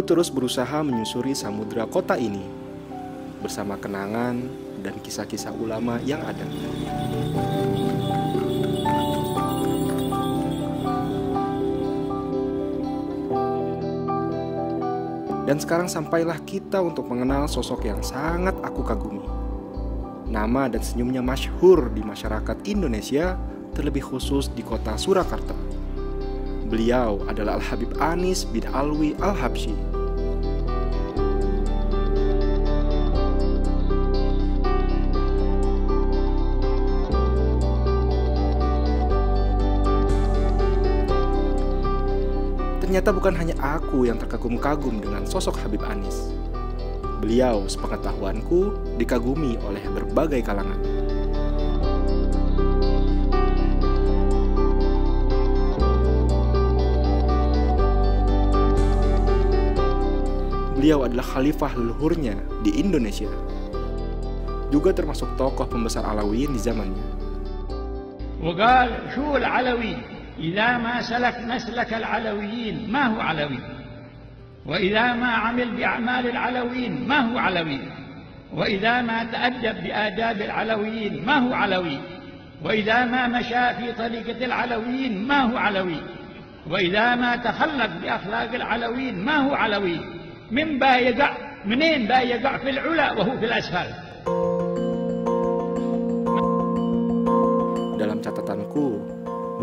Terus berusaha menyusuri samudera kota ini bersama kenangan dan kisah-kisah ulama yang ada. Dan sekarang sampailah kita untuk mengenal sosok yang sangat aku kagumi. Nama dan senyumnya masyhur di masyarakat Indonesia, terlebih khusus di kota Surakarta. Beliau adalah Al-Habib Anis bin Alwi Al-Habsyi. Ternyata bukan hanya aku yang terkagum-kagum dengan sosok Habib Anis. Beliau, sepengetahuanku, dikagumi oleh berbagai kalangan. Beliau adalah khalifah leluhurnya di Indonesia. Juga termasuk tokoh pembesar Alawiyin di zamannya. وقال شو العلوي إذا ما سلك مسلك العلويين ما هو علوي؟ وإذا ما عمل بأعمال العلويين ما هو علوي؟ وإذا ما تأدب بآداب العلويين ما هو علوي؟ وإذا ما مشى في طريقة العلويين ما هو علوي؟ وإذا ما تخلق بأخلاق العلويين ما هو علوي؟ من با يقع منين با يقع في العلا وهو في الأسفل؟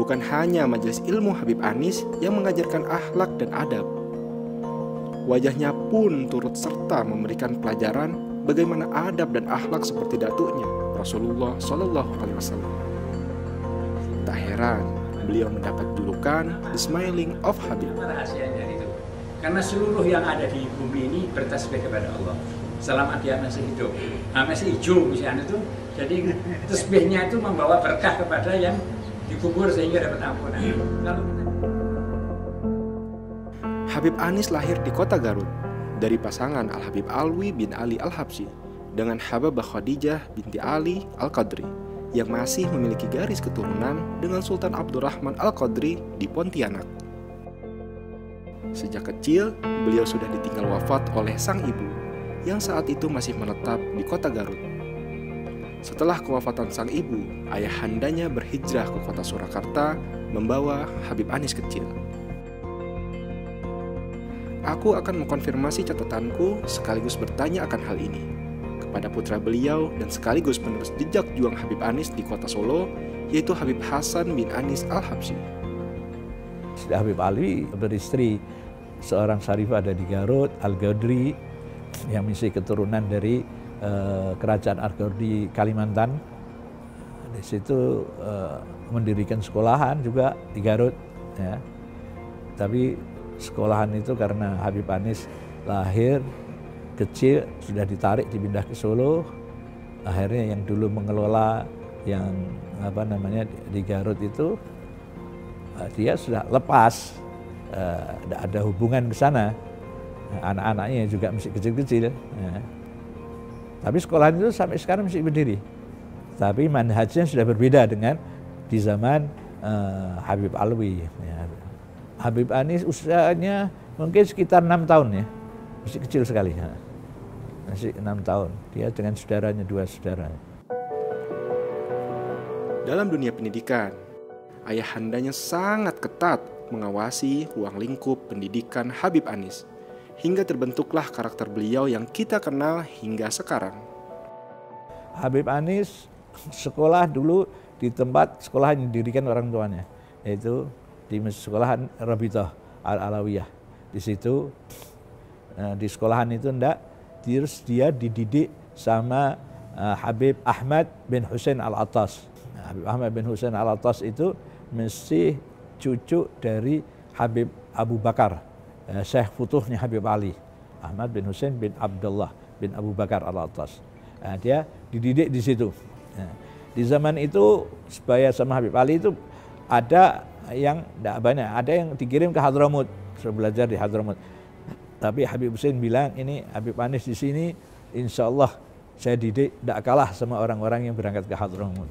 Bukan hanya majelis ilmu Habib Anis yang mengajarkan akhlak dan adab. Wajahnya pun turut serta memberikan pelajaran bagaimana adab dan akhlak seperti datuknya Rasulullah Shallallahu Alaihi Wasallam. Tak heran beliau mendapat julukan The Smiling of Habib. Karena seluruh yang ada di bumi ini bertasbih kepada Allah selama dia masih hidup. Nah, masih hijau misalnya itu, jadi tasbihnya itu membawa berkah kepada yang dikubur sehingga dapat ampunan. Kalau Habib Anis lahir di kota Garut dari pasangan Al-Habib Alwi bin Ali Al-Habsyi dengan Habibah Khadijah binti Ali Al-Qadri yang masih memiliki garis keturunan dengan Sultan Abdurrahman Al-Qadri di Pontianak. Sejak kecil, beliau sudah ditinggal wafat oleh sang ibu yang saat itu masih menetap di kota Garut. Setelah kewafatan sang ibu, ayahandanya berhijrah ke kota Surakarta membawa Habib Anis kecil. Aku akan mengkonfirmasi catatanku sekaligus bertanya akan hal ini kepada putra beliau dan sekaligus penerus jejak juang Habib Anis di kota Solo, yaitu Habib Hasan bin Anis Al-Habsyi. Habib Ali beristri seorang syarifah dari Garut, Al-Gadri, yang misi keturunan dari uh, kerajaan Argor di Kalimantan. Di situ uh, mendirikan sekolahan juga di Garut. Ya. Tapi sekolahan itu karena Habib Anis lahir kecil sudah ditarik dipindah ke Solo akhirnya yang dulu mengelola yang apa namanya di Garut itu eh, dia sudah lepas tidak ada hubungan ke sana anak-anaknya juga masih kecil-kecil ya. Tapi sekolahan itu sampai sekarang masih berdiri tapi manhajnya sudah berbeda dengan di zaman uh, Habib Alwi ya. Habib Anis usianya mungkin sekitar enam tahun ya, masih kecil sekali. Ya. Masih enam tahun. Dia dengan saudaranya dua saudara. Dalam dunia pendidikan, ayahandanya sangat ketat mengawasi ruang lingkup pendidikan Habib Anis hingga terbentuklah karakter beliau yang kita kenal hingga sekarang. Habib Anis sekolah dulu di tempat sekolah yang didirikan orang tuanya, yaitu di sekolahan Rabitah Al-Alawiyah. Di situ eh, di sekolahan itu ndak terus dia dididik sama uh, Habib Ahmad bin Husain Al-Attas. Nah, Habib Ahmad bin Husain Al-Attas itu mesti cucu dari Habib Abu Bakar, Syekh Futuhnya Habib Ali. Ahmad bin Husain bin Abdullah bin Abu Bakar Al-Attas. Nah, dia dididik di situ. Nah, di zaman itu supaya sama Habib Ali itu ada yang tidak banyak. Ada yang dikirim ke Hadramut, belajar di Hadramut. Tapi Habib Hussein bilang ini Habib Anis di sini, insya Allah saya didik tidak kalah sama orang-orang yang berangkat ke Hadramut.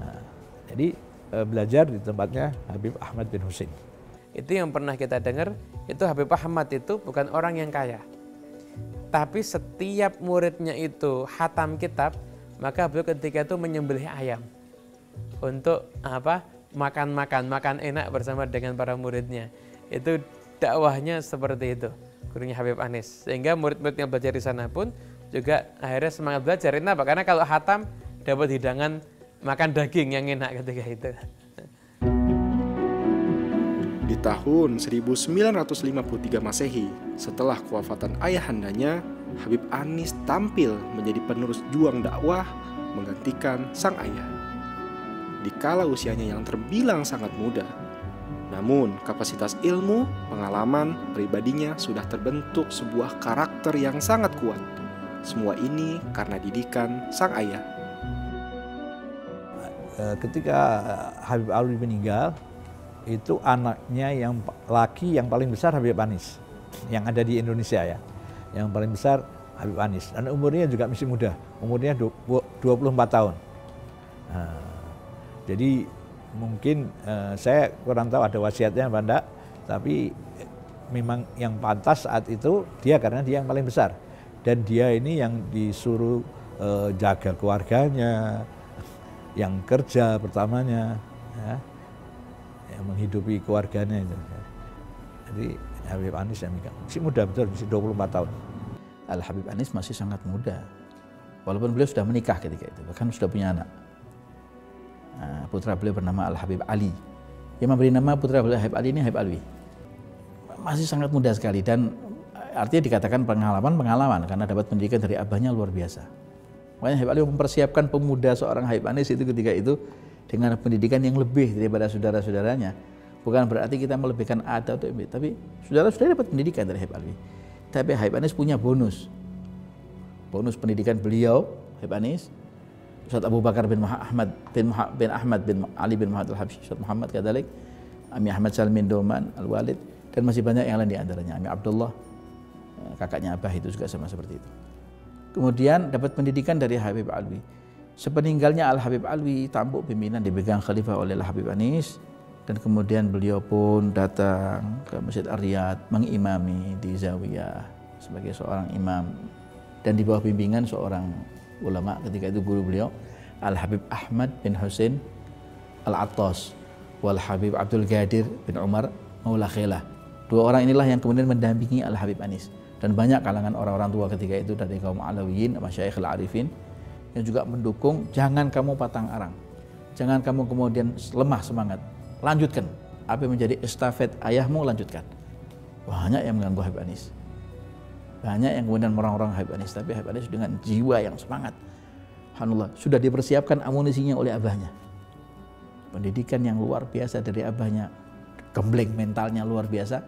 Nah, jadi belajar di tempatnya Habib Ahmad bin Hussein. Itu yang pernah kita dengar, itu Habib Ahmad itu bukan orang yang kaya. Tapi setiap muridnya itu hatam kitab, maka beliau ketika itu menyembelih ayam untuk apa makan-makan, makan enak bersama dengan para muridnya. Itu dakwahnya seperti itu, gurunya Habib Anis. Sehingga murid-murid yang belajar di sana pun juga akhirnya semangat belajar. Kenapa? Karena kalau hatam dapat hidangan makan daging yang enak ketika itu. Di tahun 1953 Masehi, setelah kewafatan ayahandanya, Habib Anis tampil menjadi penerus juang dakwah menggantikan sang ayah. Di kala usianya yang terbilang sangat muda, namun kapasitas ilmu, pengalaman, pribadinya sudah terbentuk sebuah karakter yang sangat kuat. Semua ini karena didikan sang ayah. Eh, ketika Habib Alwi meninggal, itu anaknya yang laki yang paling besar Habib Anis yang ada di Indonesia ya. Yang paling besar Habib Anis dan umurnya juga masih muda, umurnya 24 tahun. Nah, jadi mungkin uh, saya kurang tahu ada wasiatnya apa enggak, tapi memang yang pantas saat itu dia karena dia yang paling besar dan dia ini yang disuruh uh, jaga keluarganya, yang kerja pertamanya. Ya yang menghidupi keluarganya itu. Jadi Habib Anis yang megang. Masih muda betul, masih 24 tahun. Al Habib Anis masih sangat muda. Walaupun beliau sudah menikah ketika itu, bahkan sudah punya anak. Nah, putra beliau bernama Al Habib Ali. Yang memberi nama putra beliau Habib Ali ini Habib Alwi. Masih sangat muda sekali dan artinya dikatakan pengalaman-pengalaman karena dapat pendidikan dari abahnya luar biasa. Makanya Habib Ali mempersiapkan pemuda seorang Habib Anis itu ketika itu dengan pendidikan yang lebih daripada saudara-saudaranya. Bukan berarti kita melebihkan A atau B, tapi saudara-saudara dapat pendidikan dari Habib Alwi. Tapi Habib Anis punya bonus. Bonus pendidikan beliau, Habib Anis, Ustaz Abu Bakar bin Ahmad bin, bin Ahmad bin Ali bin Muhammad Al-Habsyi, Ustaz Muhammad kadalik, Ami Ahmad Salmin Doman Al-Walid, dan masih banyak yang lain di antaranya. Ami Abdullah, eh, kakaknya Abah itu juga sama seperti itu. Kemudian dapat pendidikan dari Habib Alwi. Sepeninggalnya Al Habib Alwi, tampuk pimpinan dipegang khalifah oleh Al Habib Anis. Dan kemudian beliau pun datang ke Masjid Ar-Riyad mengimami di Zawiyah sebagai seorang imam. Dan di bawah bimbingan seorang ulama ketika itu guru beliau Al Habib Ahmad bin Husain Al Attas wal Habib Abdul Ghadir bin Umar Maula Khilah. Dua orang inilah yang kemudian mendampingi Al Habib Anis. Dan banyak kalangan orang-orang tua ketika itu dari kaum Alawiyin, Masyaikh Al-Arifin yang juga mendukung jangan kamu patang arang. Jangan kamu kemudian lemah semangat. Lanjutkan. Apa menjadi estafet ayahmu lanjutkan. Banyak yang mengganggu Habib Anis. Banyak yang kemudian orang-orang Habib Anis. Tapi Habib Anis dengan jiwa yang semangat. Alhamdulillah. Sudah dipersiapkan amunisinya oleh abahnya. Pendidikan yang luar biasa dari abahnya. Gembleng mentalnya luar biasa.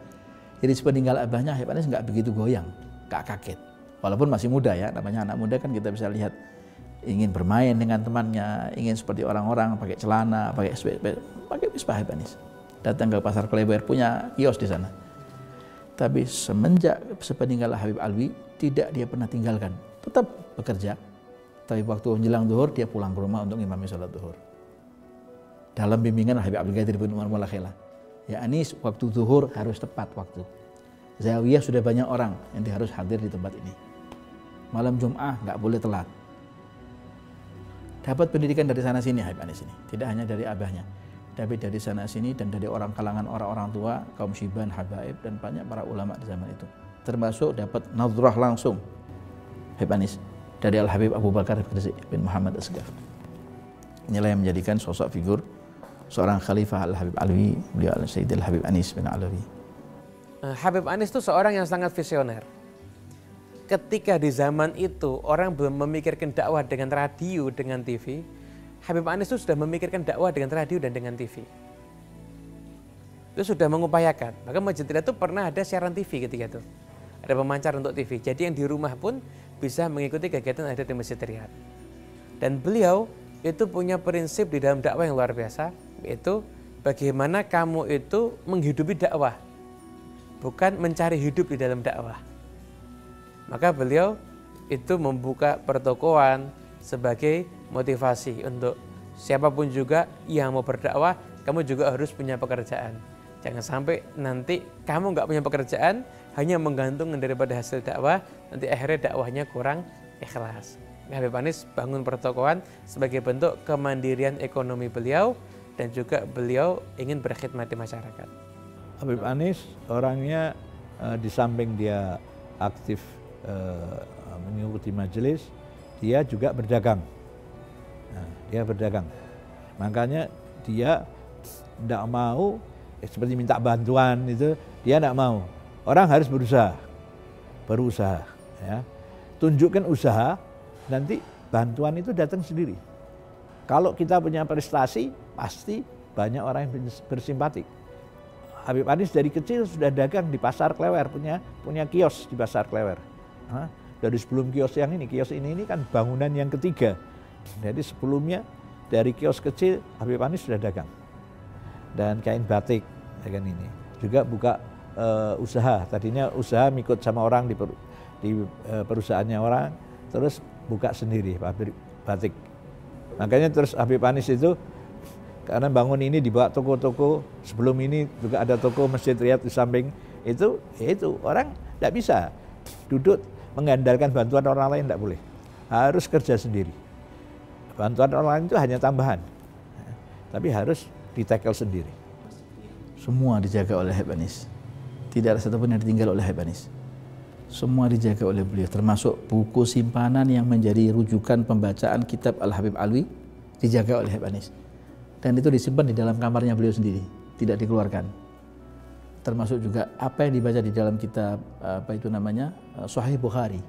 Jadi sepeninggal abahnya Habib Anis nggak begitu goyang. Nggak kaget. Walaupun masih muda ya. Namanya anak muda kan kita bisa lihat ingin bermain dengan temannya, ingin seperti orang-orang pakai celana, pakai pakai misbah Habanis. Datang ke pasar Kleber punya kios di sana. Tapi semenjak sepeninggal Habib Alwi tidak dia pernah tinggalkan, tetap bekerja. Tapi waktu menjelang duhur dia pulang ke rumah untuk imami sholat duhur. Dalam bimbingan Habib Abdul Ghadir bin Umar Mulakhila. Ya Anis, waktu duhur harus tepat waktu. Zawiyah sudah banyak orang yang harus hadir di tempat ini. Malam Jum'ah nggak boleh telat dapat pendidikan dari sana sini Habib Anis ini. Tidak hanya dari abahnya, tapi dari sana sini dan dari orang kalangan orang-orang tua, kaum syiban, habaib dan banyak para ulama di zaman itu. Termasuk dapat nadrah langsung Habib Anis dari Al Habib Abu Bakar bin Muhammad Asgaf. Inilah yang menjadikan sosok figur seorang khalifah Al Habib Alwi, beliau Al Sayyid Al Habib Anis bin Alawi. Eh, Habib Anis itu seorang yang sangat visioner ketika di zaman itu orang belum memikirkan dakwah dengan radio, dengan TV, Habib Anis itu sudah memikirkan dakwah dengan radio dan dengan TV. Itu sudah mengupayakan. Maka Masjid itu pernah ada siaran TV ketika itu. Ada pemancar untuk TV. Jadi yang di rumah pun bisa mengikuti kegiatan yang ada di Masjid Riyad. Dan beliau itu punya prinsip di dalam dakwah yang luar biasa, yaitu bagaimana kamu itu menghidupi dakwah, bukan mencari hidup di dalam dakwah. Maka beliau itu membuka pertokoan sebagai motivasi untuk siapa pun juga yang mau berdakwah, kamu juga harus punya pekerjaan. Jangan sampai nanti kamu nggak punya pekerjaan, hanya menggantungkan daripada hasil dakwah, nanti akhirnya dakwahnya kurang ikhlas. Habib Anis bangun pertokohan sebagai bentuk kemandirian ekonomi beliau dan juga beliau ingin berkhidmat di masyarakat. Habib Anis orangnya uh, di samping dia aktif mengikuti majelis, dia juga berdagang. Nah, dia berdagang. Makanya dia tidak mau eh, seperti minta bantuan itu dia tidak mau. Orang harus berusaha, berusaha. Ya. Tunjukkan usaha, nanti bantuan itu datang sendiri. Kalau kita punya prestasi, pasti banyak orang yang bersimpatik. Habib Anis dari kecil sudah dagang di pasar Klewer, punya punya kios di pasar Klewer. Hah? Dari sebelum kios yang ini, kios ini ini kan bangunan yang ketiga. Jadi sebelumnya dari kios kecil Habib Anis sudah dagang. Dan kain batik kan ini. Juga buka uh, usaha. Tadinya usaha ikut sama orang di, per, di uh, perusahaannya orang terus buka sendiri pabrik batik. Makanya terus Habib Anis itu karena bangun ini dibawa toko-toko sebelum ini juga ada toko Masjid Riyad di samping. Itu ya itu orang tidak bisa duduk mengandalkan bantuan orang lain tidak boleh harus kerja sendiri bantuan orang lain itu hanya tambahan tapi harus ditekel sendiri. Semua dijaga oleh Habib Anis. Tidak ada satupun yang ditinggal oleh Habib Anis. Semua dijaga oleh beliau, termasuk buku simpanan yang menjadi rujukan pembacaan kitab Al-Habib Alwi dijaga oleh Habib Anis. Dan itu disimpan di dalam kamarnya beliau sendiri, tidak dikeluarkan. Termasuk juga apa yang dibaca di dalam kitab apa itu namanya Sahih Bukhari.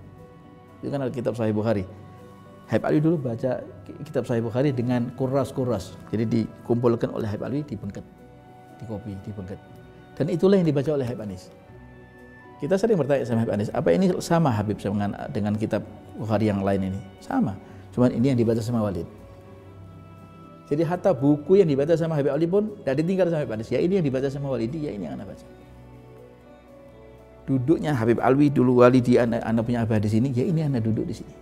Itu kan kitab Sahih Bukhari Habib Ali dulu baca kitab Sahih Bukhari dengan kuras-kuras. Jadi dikumpulkan oleh Habib Ali, dibengket, dikopi, dibengket. Dan itulah yang dibaca oleh Habib Anis. Kita sering bertanya sama Habib Anis, apa ini sama Habib dengan, dengan kitab Bukhari yang lain ini? Sama. Cuman ini yang dibaca sama Walid. Jadi hatta buku yang dibaca sama Habib Ali pun tidak ditinggal sama Habib Anis. Ya ini yang dibaca sama Walid, ya ini yang anda baca. Duduknya Habib Alwi dulu Walidi anda, anda punya abah di sini, ya ini anda duduk di sini.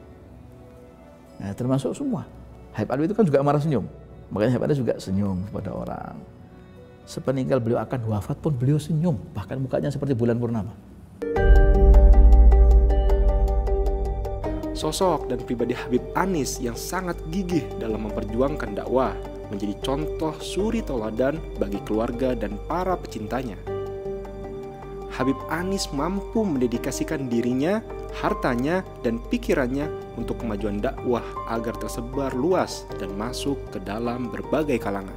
Nah, termasuk semua. Habib Alwi itu kan juga marah senyum. Makanya Habib Alwi juga senyum kepada orang. Sepeninggal beliau akan wafat pun beliau senyum. Bahkan mukanya seperti bulan purnama. Sosok dan pribadi Habib Anis yang sangat gigih dalam memperjuangkan dakwah menjadi contoh suri toladan bagi keluarga dan para pecintanya. Habib Anis mampu mendedikasikan dirinya, hartanya, dan pikirannya untuk kemajuan dakwah agar tersebar luas dan masuk ke dalam berbagai kalangan.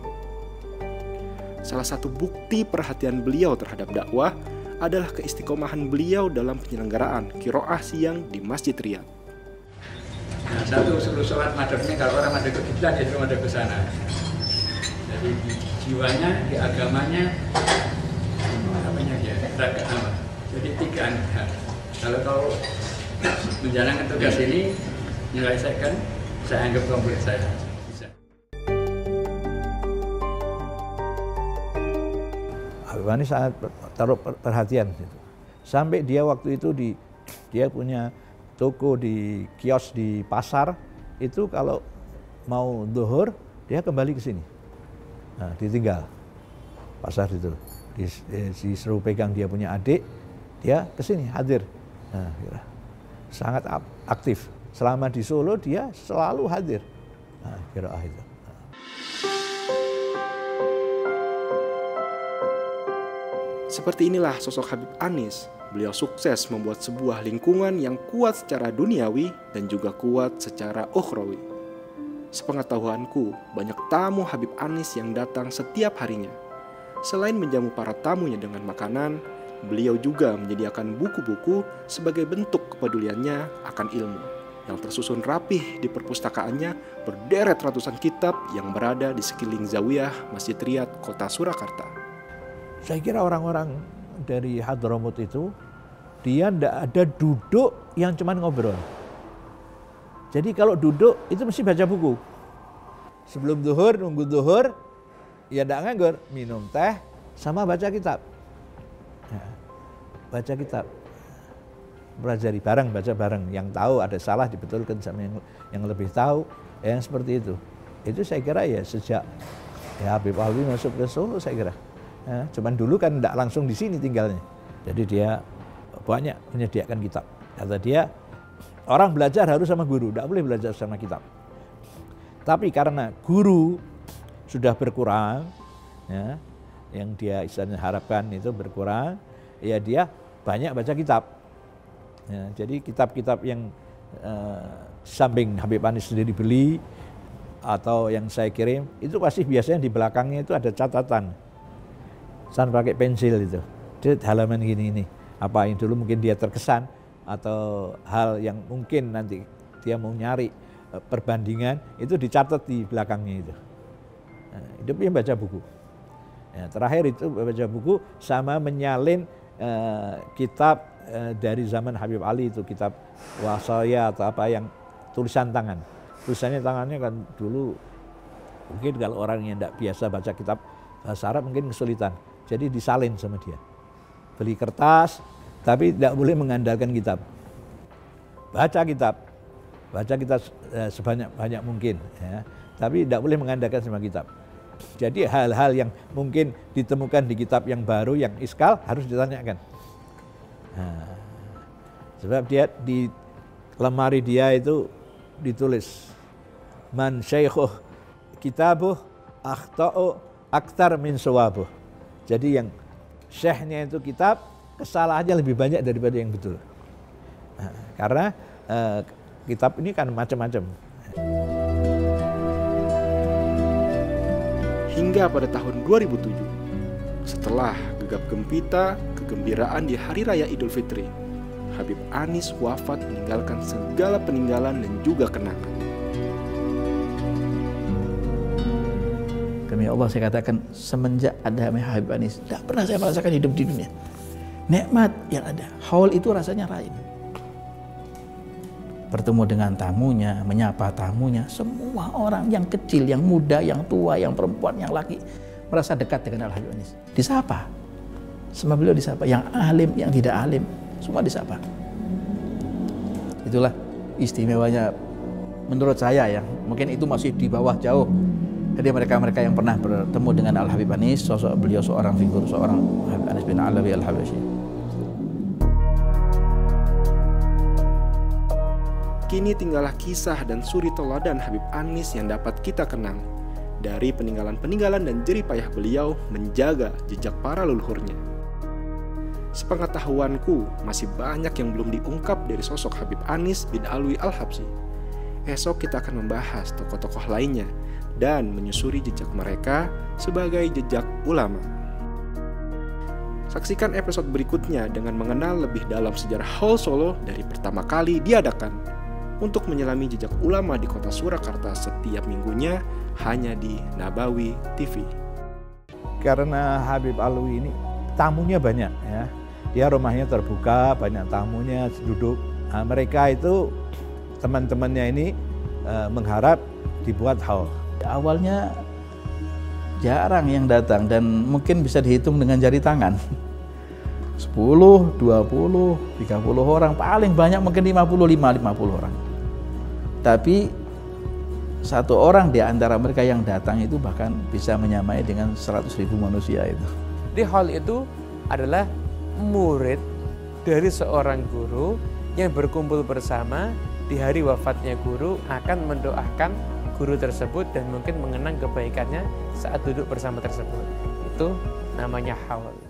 Salah satu bukti perhatian beliau terhadap dakwah adalah keistiqomahan beliau dalam penyelenggaraan kiroah siang di Masjid Riyad. Nah, satu sebelum sholat madhabnya kalau orang madhab ke ya madhab ke sana. Jadi di jiwanya, di agamanya rakaat? Jadi tiga angka. Kalau kau menjalankan tugas ini menyelesaikan, saya anggap komplit saya. Bisa. Habib sangat taruh perhatian gitu. Sampai dia waktu itu di dia punya toko di kios di pasar itu kalau mau duhur dia kembali ke sini. Nah, ditinggal pasar itu di, seru pegang dia punya adik, dia ke sini hadir. Nah, sangat aktif. Selama di Solo dia selalu hadir. Nah, kira itu. Seperti inilah sosok Habib Anis. Beliau sukses membuat sebuah lingkungan yang kuat secara duniawi dan juga kuat secara ukhrawi. Sepengetahuanku, banyak tamu Habib Anis yang datang setiap harinya Selain menjamu para tamunya dengan makanan, beliau juga menyediakan buku-buku sebagai bentuk kepeduliannya akan ilmu. Yang tersusun rapih di perpustakaannya berderet ratusan kitab yang berada di sekeliling Zawiyah Masjid Riyad, kota Surakarta. Saya kira orang-orang dari Hadramut itu, dia tidak ada duduk yang cuma ngobrol. Jadi kalau duduk itu mesti baca buku. Sebelum duhur, nunggu duhur, ya tidak nganggur, minum teh sama baca kitab. Ya, baca kitab. Pelajari bareng, baca bareng. Yang tahu ada salah dibetulkan sama yang, yang lebih tahu. Ya, yang seperti itu. Itu saya kira ya sejak ya Habib Alwi masuk ke Solo saya kira. Ya, cuman dulu kan tidak langsung di sini tinggalnya. Jadi dia banyak menyediakan kitab. Kata dia, orang belajar harus sama guru, tidak boleh belajar sama kitab. Tapi karena guru sudah berkurang, ya, yang dia istilahnya harapkan itu berkurang, ya dia banyak baca kitab. Ya, jadi kitab-kitab yang uh, samping Habib Anis sendiri beli atau yang saya kirim itu pasti biasanya di belakangnya itu ada catatan San pakai pensil itu. Dia halaman gini ini. Apa yang dulu mungkin dia terkesan atau hal yang mungkin nanti dia mau nyari eh, perbandingan itu dicatat di belakangnya itu. Itu yang baca buku. Ya, terakhir itu baca buku sama menyalin uh, kitab uh, dari zaman Habib Ali itu kitab wasaya atau apa yang tulisan tangan. Tulisannya tangannya kan dulu mungkin kalau orang yang tidak biasa baca kitab bahasa Arab mungkin kesulitan. Jadi disalin sama dia. Beli kertas, tapi tidak boleh mengandalkan kitab. Baca kitab, baca kitab eh, sebanyak-banyak mungkin. Ya. Tapi tidak boleh mengandalkan sama kitab. Jadi hal-hal yang mungkin ditemukan di kitab yang baru, yang iskal harus ditanyakan. Nah, sebab dia di lemari dia itu ditulis man syaikhuh kitabuh akhta'u aktar min sawabuh. Jadi yang syekhnya itu kitab, kesalahannya lebih banyak daripada yang betul. Nah, karena uh, kitab ini kan macam-macam. Hingga pada tahun 2007, setelah gegap gempita kegembiraan di Hari Raya Idul Fitri, Habib Anis wafat meninggalkan segala peninggalan dan juga kenangan. Demi Allah saya katakan semenjak ada Habib Anis, tidak pernah saya merasakan hidup di dunia. Nikmat yang ada, haul itu rasanya lain. Bertemu dengan tamunya, menyapa tamunya, semua orang yang kecil, yang muda, yang tua, yang perempuan, yang laki merasa dekat dengan Al Habib Anis. Disapa. Semua beliau disapa, yang alim, yang tidak alim, semua disapa. Itulah istimewanya menurut saya ya. Mungkin itu masih di bawah jauh jadi mereka-mereka yang pernah bertemu dengan Al Habib Anis, sosok beliau seorang figur seorang Habib Anis bin Alawi Al Kini tinggallah kisah dan suri teladan Habib Anis yang dapat kita kenang dari peninggalan-peninggalan dan jerih payah beliau menjaga jejak para leluhurnya. Sepengetahuanku, masih banyak yang belum diungkap dari sosok Habib Anis bin Alwi Al-Habsi. Esok kita akan membahas tokoh-tokoh lainnya dan menyusuri jejak mereka sebagai jejak ulama. Saksikan episode berikutnya dengan mengenal lebih dalam sejarah Hall Solo dari pertama kali diadakan untuk menyelami jejak ulama di kota Surakarta setiap minggunya hanya di Nabawi TV. Karena Habib Alwi ini tamunya banyak ya. Dia rumahnya terbuka, banyak tamunya duduk. Nah, mereka itu teman-temannya ini uh, mengharap dibuat hall Awalnya jarang yang datang dan mungkin bisa dihitung dengan jari tangan. 10, 20, 30 orang, paling banyak mungkin 55, 50 orang. Tapi satu orang di antara mereka yang datang itu bahkan bisa menyamai dengan 100 ribu manusia itu. Di hall itu adalah murid dari seorang guru yang berkumpul bersama di hari wafatnya guru akan mendoakan guru tersebut dan mungkin mengenang kebaikannya saat duduk bersama tersebut. Itu namanya haul.